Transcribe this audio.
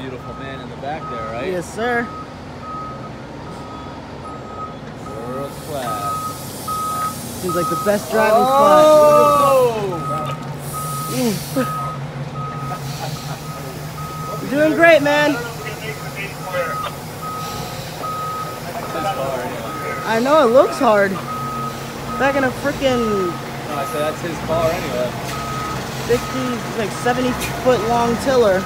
beautiful man in the back there, right? Yes, sir. World class. Seems like the best driving Oh! spot. You're doing great, man. I know it looks hard. Back in a freaking No, I said that's his car anyway. 60, like 70 foot long tiller.